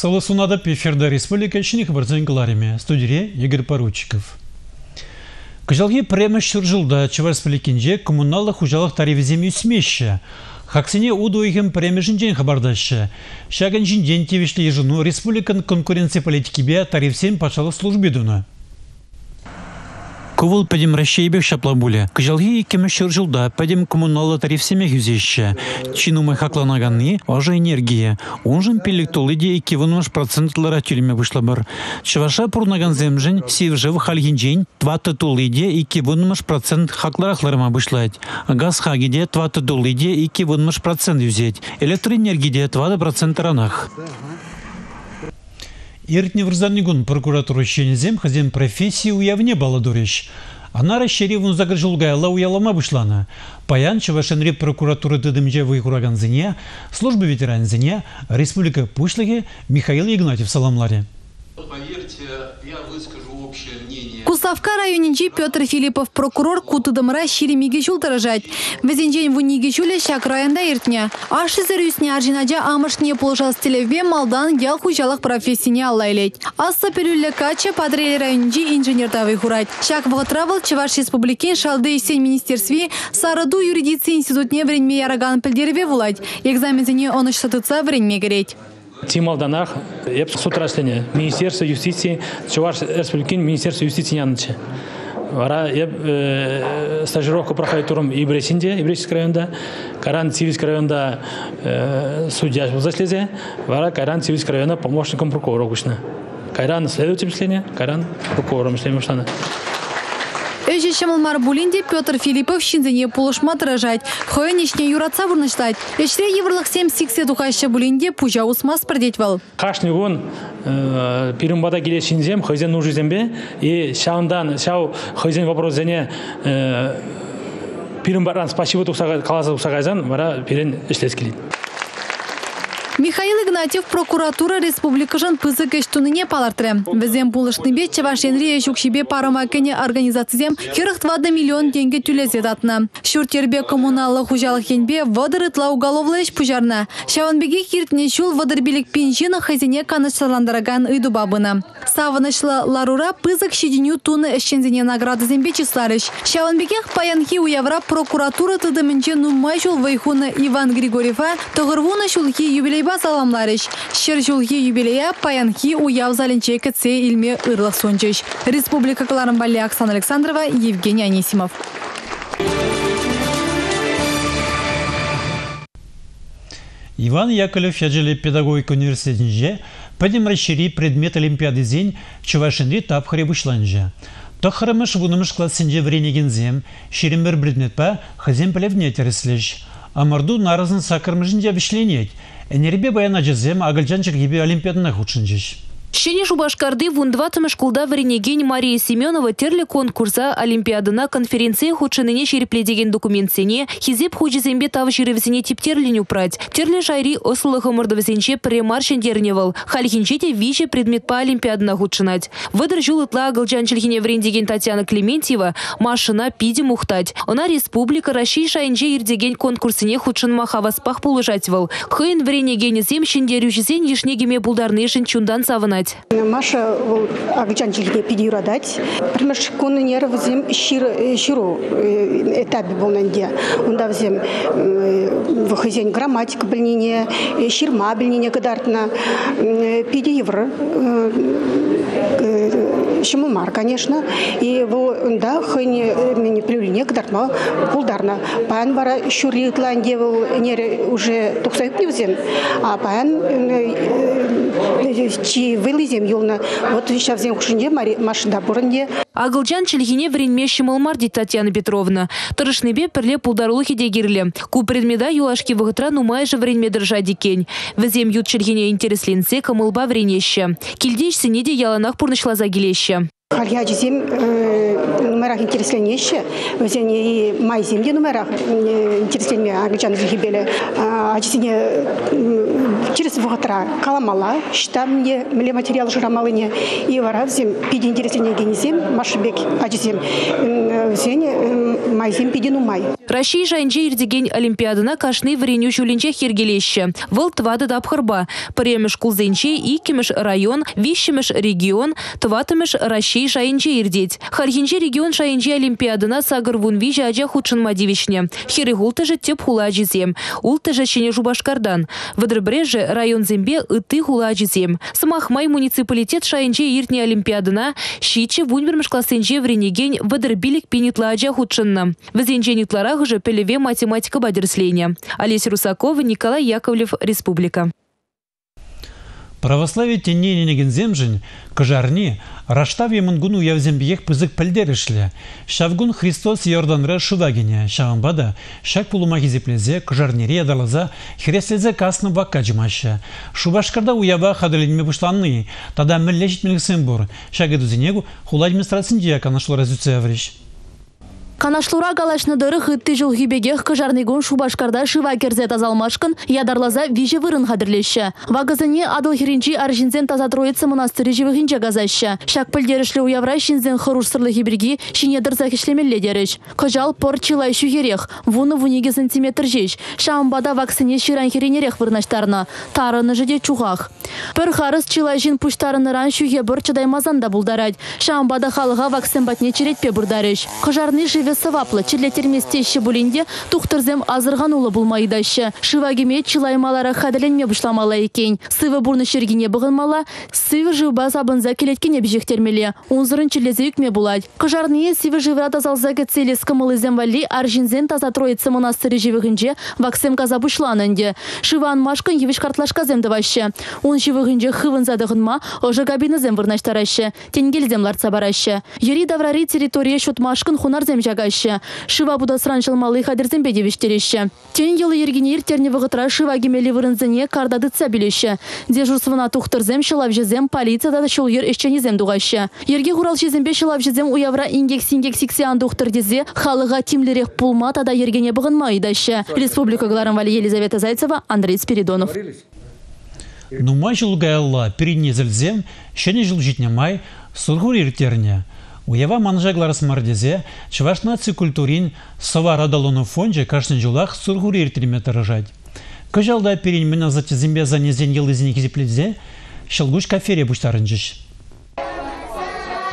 Салысунада пеферда республика чиних барзен галареме. Студире Игорь Поручиков. Кыжалги премеш жылда Чеварспілікінже коммуналдық хужалық тарифізем үсмеші. Хаксине удуйхем премешінжен хабардашы. Шаган жінден тевішлі ежіну республикан конкуренция политикебе тарифсем пачалық службедуны. Кувыл пәдем Рашейбек шаплабуле. Кыжалги икеме шыр жылда пәдем коммуналы тарифсеме хүзеші. Чинумы хакланағанны ожа энергия. Онжын пелік толы де ике вынмаш процентлара тюрме вышла бар. Чываша пурнаган земжен сивжев хальгинжен тваты толы де ике вынмаш процент хакларахларыма вышлать. Газ хагиде тваты толы де ике вынмаш процент юзеть. Электроэнергия де тваты процент ранах. Иртне врзанигун прокуратура щенезем хазен профессии уявне баладурещ. Она расширив загрыжулгайла уялама вышлана. Паян чавашенри прокуратуры дыдымже выйкураган зыне, службы ветеран зыне, республика пушлыге Михаил Игнатьев саламларе. Поверьте, я. Кусавка районинчи Петр Филиппов прокурор кутыдымра ширемиге чултырыжать. Везенжен вуниге чуле шак районда иртне. Ашы зірюсне аржинаджа амышне полжас телеве малдан ял хужалық профессияне аллайлет. Асса перюлле кача падрели районинчи инженер хурать. Шак вғытравыл Чеваш Республикин шалды сень министерстве сарыду юридиции институтне вренме яраган пілдерве вулать. Экзамензіне оныш сатыца вренме кереть. Тималданах, я суд растление, Министерство юстиции, Чуваш Республикин, Министерство юстиции Яныча. Вара я э, стажировку проходит туром Ибресинде, Ибресинский районда, Каран Цивильский районда э, судья заслезе, Вара Каран Цивильский районда помощником прокурора гушна. Каран следователь мышления, Каран прокурором мышления Өже шамылмар булинде Петр Филиппов шинзене полышма тыражать. Хойнешне юратса вурныштать. Эшре еврлық сем сиксе тухаща булинде пужа усмас продеть вал. Кашни вон э, пирымбада келе шинзем, хойзен нужы зембе, и шаундан, шау хойзен вопрос зене э, пирымбаран спасибо тухсагайзан, вара пирен ишлес келейді. Михаил Игнатьев прокуратура республикажын пызык эштуныне палартыры. Візем булышны бе Чевашенри ешукшибе парамакене организациям 42 миллион тенге түлезе датына. Шүртербе коммуналы хужалық енбе вадырытла уголовлы еш пужарна. Шаванбеге киртне шул вадырбилік пенжина хазине канышландыраган ыйду бабына. Савынышлы ларура пызык шеденю туны эшчензене награды зембе числарыш. Шаванбегех паянхи уявра прокуратура тыдымынче нумай шул вайхуны Иван Григорьева тұғырвуны шулхи юбилей Кайба саламларыш. Шер жылғы юбилея паянхи уяв залинче кітсе илме ырлық сончыш. Республика Кларымбали Оксана Александрова, Евгений Анисимов. Иван Яковлев яджеле педагогика университетінже пәдем расшири предмет олимпиады зень чувашинри тап хребушланжа. Тохрымыш вунымыш классинже вренегензем, шерембер предмет па хазем плевне тереслеш. Амарду наразын сакырмыжынже вишленет, Энербе баяна жезем агылжанчык ебе олимпиадына худшынжыш. Шене Шубашкарды вундватым шкулда варенегень Мария Семенова терлі конкурса Олимпиадына конференция худшыныне шерепледеген документсене хизеп хужизембе тав жеревзіне типтерленю упрать. Терлі жайри ослылығы мұрдывзенче премаршен дерневал. Хальхинчете вище предмет по Олимпиадына худшынать. Выдыр жулытла агылжанчылхине врендеген Татьяна Клементьева машина пиде мухтать. Она республика Раши шайынче ирдеген конкурсыне худшынма хаваспах полыжатьвал. Хыын вренегені земшін дерюжізен ешнегеме булдарны чундан савына ынать. Маша э, агчанчилде педирадать. Примерш коннер взем шир ширу э, э, этапе был нанде. Унда взем выхозяин грамматика блинине, ширма блинине кадартна педиевр шымылмар, конечно. И бұл да хыне не плюліне кадартма пулдарна. Паян бара шури тланде был уже тухсайып не. А пан чи вы вылызем юлна. Вот сейчас взем хушинде машинда бурынде. Агылжан чилгине вренме шимылмар ди Татьяна Петровна. Тұрышныбе пірле пулдарлухи дегерлі. Ку предмеда юлашки вғытра нумайжы вренме держа дикен. Візем ют чилгине интересленсе камылба вренеще. Килдеш синеде яланах пурнышлаза келеще. Халья жезем номерах интересленеще, өзене и май земде номерах интересленме агычан зихибеле. Ажизине через вогатра каламала, штам мне мле материал журамалыне и варавзем пиди интереслене генезем ажизем зене май зем пиди нумай. Россия жайынче ирдеген Олимпиадына кашны вреню чулинче хергелеші. Выл твады дапхырба. Премеш кулзенче икемеш район, вишемеш регион, тватымеш Россия жайынче ирдеть. Хархинче регион жайынче Олимпиадына сагыр вунви жажа худшын мадивишне. Хері гултыжы теп хула жизем. Ултыжы чене жубашкардан. Выдрбреже район зембе ыты хула жизем. Самахмай муниципалитет шайынче иртне Олимпиадына щиче вунвермеш классенче вренеген выдрбилик пенитла ажа худшынна. Візенче нитларах же пелеве математика бадерсления. Олеся Русакова, Николай Яковлев, Республика. Православие тенненеген земжін, кыжарни, раштав емінгуну явзембиех пызык пілдерішлі. Шавгун Христос Йорданра шывагене, шағынбада, шак пулума хизеплезе, кыжарнире ядалаза, хреслезе касны вакка. Шубашкарда уява хадыленме бұшланны, тада бұр. Шагыдузенегу хула администрацин дияка нашло разюция вреш. Канашлура галашны дыры хытты жыл хибегех кыжарнигун шубашкарда шыва керзе тазалмашкын ядарлаза виже вырын хадырлеші. Вагазыне адыл хиринчи аржинзен таза троица монастыры живыхинче газаща. Шак уявра шинзен хыруш-сырлы хиберги шине дырза хишлемелле дереш. Кыжал пор чилай шугерех, вуны вуниге сантиметр жеш. Шамбада ваксыне ширан хиринерех вырнаштарна. Тарыны жеде чуғақ. Пір харыс чилай жин пуштарыныран шуге бір чыдаймазанда булдарать. Шамбада халыға ваксын батне черетпе живе сываплы чирлетерместеші бұлінде тухтырзем азырған улы булмайдашы. Шывагеме чилаймалара хадыленме бушламала екен. Сывы бурны шергене бұғынмала, сывы живба сабынза келеткене бежектермеле. Унзырын чирлезе юкме булать. Кыжарные сивы живра тазалза кетсели скымылы земвали аржинзен таза троицы монастыры живыгынже ваксем каза бушланынде. Шыван машкын евиш картлашка земдываще. Он живыгынже хывын задығынма, ожы габины зем вырнаштараще. Тенгел земларца бараще. Ери даврари территория шут машкын хунар зем жагаще. Шыва будасран жылмалы хадерзем бедевиштереще. Тен елы ергене иртерне вғытра шыва гемели вырынзыне кардадытса билеще. Дежурствына тухтырзем шылавжезем полицияда шул ер эшченезем дугаще. Ерге хурал жезембе шылавжезем уявра ингек сингек сиксиан тухтырдезе халыға тимлерех пулма тада ергене бұғынма идаще. Республика Гларамвали Елизавета Зайцева, Андрей Спиридонов. Нума жылгайла перенезілзем, шене жыл житнемай, сұрғыр ертерне. Уява манжагларас мардезе, чываш наци культурин сова радалону фонже кашны жылах сұрғыр ертерме тарыжать. Кыжалда перен мына затезімбе занезен елызіне кезеплезе, шылгуш кафере бұштарынжыш.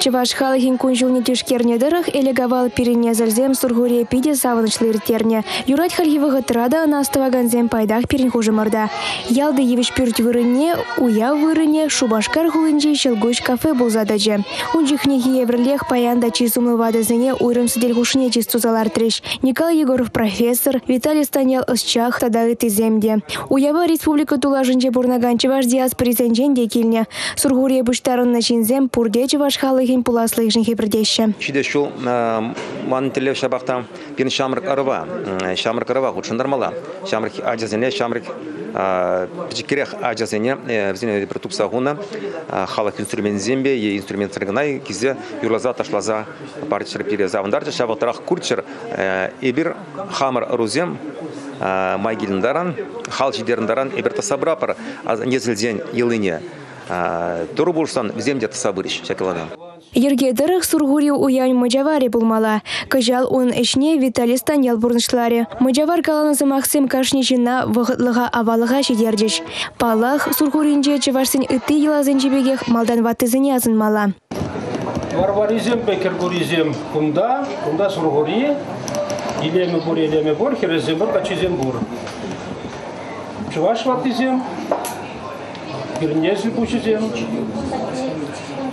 Чеваш халыхин кунжулни тишкерне дырых элегавал перене зальзем сургуре пиде савынычлы иртерне. Юрать хальхивы гытрада анастываганзем пайдах перен хужымырда. Ялды евиш пюрт вырыне, уя вырыне, шубашкар хулынжи шелгуш кафе булзадажы. Унжихне еврлех паянда чизумлы вадызыне уйрым сидель хушне чистузалар треш. Николай Егоров профессор, Виталий Станял ысчах тадагы тиземде. Уява республика тулажынче бурнаган чеваш диаспоризенжен декилне. Сургуре буштарын начинзем пурде чеваш халыхин пуласлык жинхи бірдеші. Чиде шул ман теле шабахта пин шамрык арва, шамрык арва худшандармала. Шамрык аджазене, шамрык пичкерех аджазене взине продукция гуна халык инструмент зембе, е инструмент сыргынай кизе юрлаза ташлаза партичер пире завандарча шабатарах курчер эбир хамыр рузем майгилиндаран, хал жидериндаран эбир тасабрапар незілден елыне. Туру булсан земде тасабырыш шакалана. Ерге дырых сургури уян мыжавари булмала. Кыжал он ишне Виталий Станял бурнышларе. Мыжавар каланызы Максим Кашничина вғытлыға авалыға шедердеш. Палах сургуринже чывашсын ыты елазын жебегех малдан ватызыне азынмала. Варваризм, пекергуризм кумда, кумда сургури, илеме бур, илеме бур, херезем бур, качизем бур. Чуваш Пирнезі пучезем,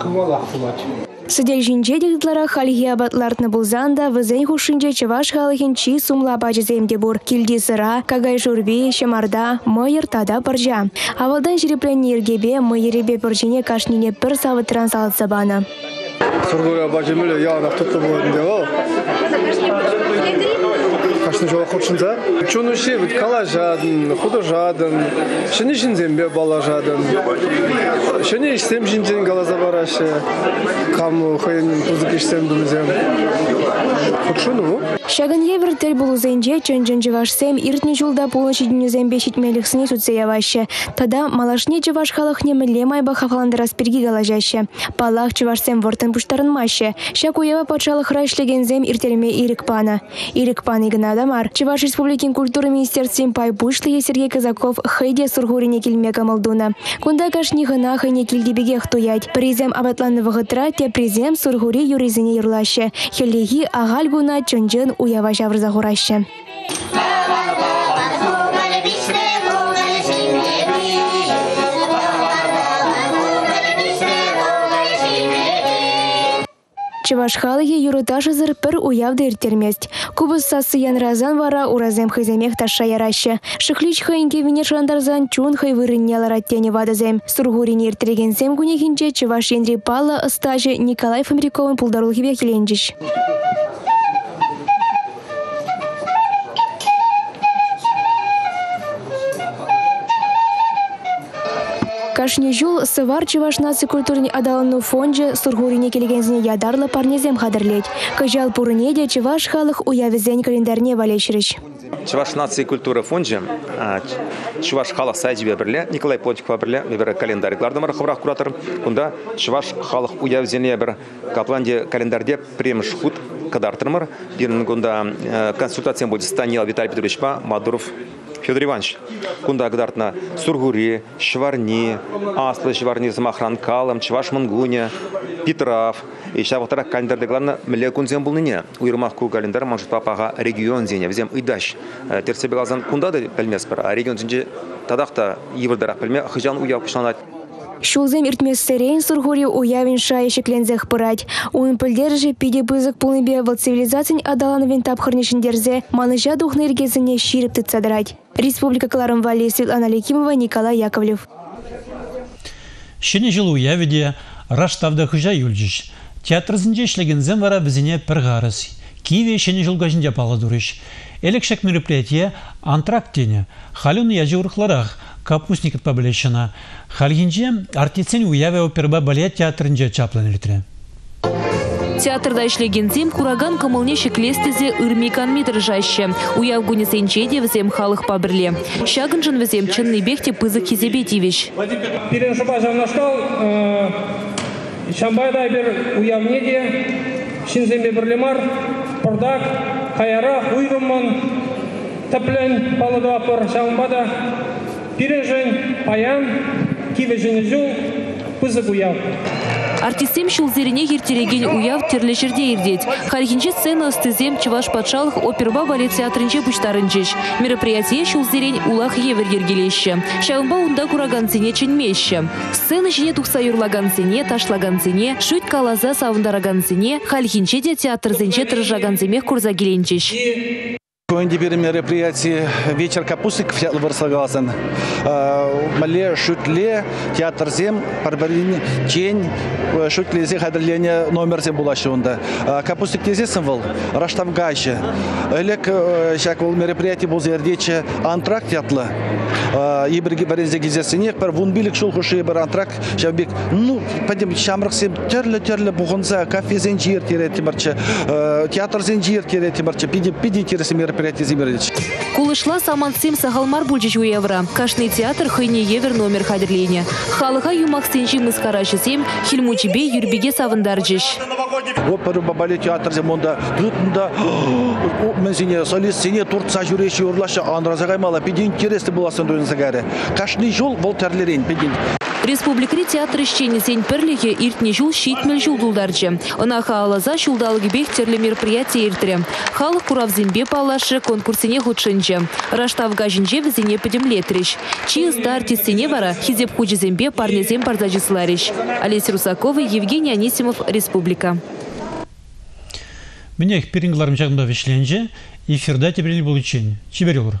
кымалақ болады. Сыдель жинже дегдлара хальги абатлартны булзанда вызен хушинже чеваш халыхин чи сумла бажыземде бур. Килди сыра, кагай журби, шамарда, мыйыр тада баржа. Авалдан жиреплен ергебе, мыйыребе баржине кашнине бір савы трансалат забана. сургуя бажымылы яғына тұтты болдың Шын жола худшынза. Чуну ше бит кала жадын, худы жадын, шыны жинзембе бала жадын. Шыны işsem жинжен галаза барашы. Каму хайын пузык işsem думзем. Худшыны му? Шаган евер тел булузенже чөнжен живашсем иртне жулда полночи днюзембе шитмелихсыне сутсе яваще. Тада малашне живаш халахне міле майба хафаландырас перги галажаще. Палах живашсем вортын пуштарынмаще. Шак уева патшалық райшлегензем иртерме ирик пана. Ирик пан игнада мар. Чуваш республикин культуры министерствен пай бушлые Сергей Казаков хайде сургурине килме камалдуна. Кунда кашни гына хайне килдебеге хтуять. Призем абатланы вагытра те призем сургури юризине юрлаще. Хеллеги агаль гуна чөнжен уява жаврза хураще. Чываш халыге юруташызыр пір уявды иртермест. Кубыз сасы янразан вара уразем хыземех таша яраще. Шыхлич хайынке вине шандарзан чун хай вырынне лараттене вадызем. Сургурин иртірегенсем гунехинче Чываш ендри пала ыстажы Николай Фомриковын пулдарул хибе. Кашне жул сывар наци культурни адалыну фонже сургурине келгензіне ядарлы парнезем хадырлеть. Кажал пурынеде чываш халық уявизен календарне валешіріш. Чуваш нации культуры фонде, Чуваш халық сайдибе бірле, Николай Плотикова бірле, бір календарикларды мар хабрах куратор. Кунда Чуваш халық уявзене бір капланде календарде премш худ кадартырмыр. Бирін кунда консультация будет Станил Виталий Петрович Мадуров Федор Иванович, кунда гдартна Сургури, Шварни, Аслы Шварни, Замахран Калым, Чваш Мунгуня, Петров, и сейчас вот календарь главное мле кунзем был ныне. Уйрмах ку календарь может папага регион зене, взем идаш. Терсебе глазан кунда да пельмес а регион зенже тадахта еврдара пельме хыжан уяв кышланат. Шулзем иртмес серейн сургури уявин шая шеклензех пырать. Уын пілдерже пиде бызык пулныбе вал цивилизацин адалановен тапхырнешіндерзе маныжа духны иргезіне ширіп тыцадрать. Республика Кларым Вали, Светлана Лекимова, Николай Яковлев. Шене жыл уявиде раштавда хыжа юльжиш. Театр зінже шлегензем вара бізіне пір ғарыс. Киеве шене жыл гажынде пала. Элекшек мероприятие антрактене. Халюны яжы урықларақ капустникет побелешена. Хальгинже артицен уяве оперба балет театрынже чаплан элитре. Театрда ишлегензем кураган кымылне шеклестезе ырмикан метр жаще. Уяв гунесенчеде взем халық пабірле. Шагынжын взем чынны бекте пызы кезебе тивеш. Пирен шуба жавнаштал, Шамбайда бір уявнеде, шинзембе бірлемар, пырдак, каяра, уйрымман, тәплен палыда пыр шамбада, пирен жын паян, киве жыны жыл, пызык уяв. Артистем шулзерине ертереген уяв терле жерде ирдет. Харихинче сцена ыстызем чываш патшалық оперба балет театрынче пуштарынчеш. Мероприятие шулзерен улах евер ергелеші. Шағынба унда кураган цене чынмеші. Сцена жіне тухса юрлаган цене, ташлаган цене, шут калаза савындараган цене, харихинче де театр зенче тыржаган цемех курза келенчеш. Көнде бир мероприятие вечер капустик вырсагалсын. Мале шутле театрзем парбарин чень шутлезе хадырлене номерзе булашы онда. Капустик тезе символ раштавгайшы. Элек шак ол мероприятие бул жердече антракт ятлы. Ибірге бірінзе кезесіне бір вун билік шул хуши бір антракт жабек. Ну, пойдем шамрықсы терлі-терлі бұғынса кафезен жер тереті бірчі, театрзен жер тереті бірчі, пиди тересі мероприятие земердич. Кулышла самансем сахалмар бульчич у евро. Кашный театр хайне евер номер хадерлене. Халыға юмақ сенчи мысқарашы сем, хилмучибе юрбеге савындарчыш. Опера бабале театр земонда дутында мен сене солист сене туртса жүреші урлашы андраза гаймала пиди интересный буласын дуйын загаре. Кашный жол бол терлерен пидин. Республикри театр ищени сень перлихе иртне жул щитмел жулдулдарчы. Ынаха алаза терлі мероприятие иртре. Халық куравзимбе палашы конкурсине худшынчы. Раштавга жинже візіне пөдемлетриш. Чи ызда артистине вара хизеп худжизембе парнезем парзажысылариш. Олеся Русакова, Евгений Анисимов, Республика. Меня их перенгларым жағында вешленже, эфирда тебрели получение. Чиберюр.